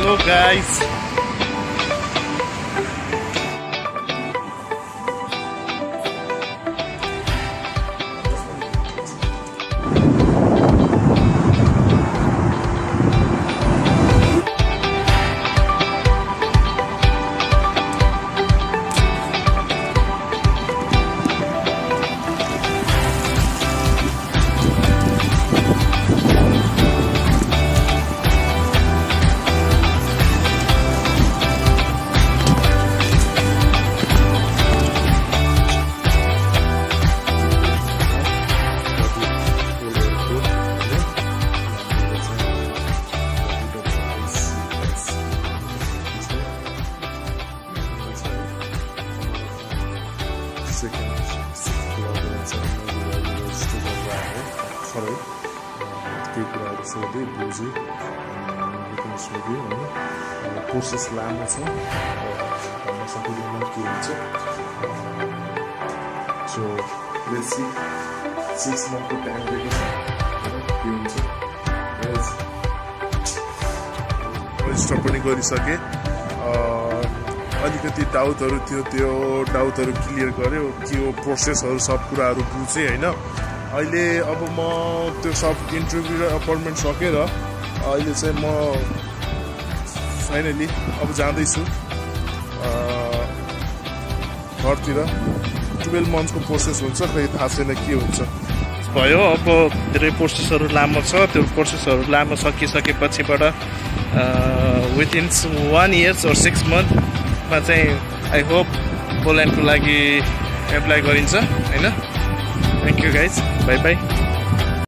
Hello guys. सबै केही कुराहरू सोधेँ बुझेँ लेख्न सोधेँ होइन प्रोसेस लामो छ भन्न सकिँदैन के हुन्छ सो बेसी सिक्स मन्थको टाइम दिएको छ के हुन्छ रजिस्टर पनि गरिसकेँ अलिकति डाउटहरू थियो त्यो डाउटहरू क्लियर गऱ्यो हो प्रोसेसहरू सब कुराहरू बुझेँ होइन। अहिले अब म त्यो सब इन्टरभ्यू र अपोइन्टमेन्ट सकेर अहिले चाहिँ म फाइनली अब जाँदैछु घरतिर। टुवेल्भ मन्थको प्रोसेस हुन्छ खै थाहा छैन के हुन्छ। भयो अब धेरै प्रोसेसहरू लामो छ। त्यो प्रोसेसहरू लामो सकिसकेपछिबाट within one years or six मन्थमा चाहिँ आई होप पोल्यान्डको लागि एप्लाई गरिन्छ होइन? Thank you guys bye bye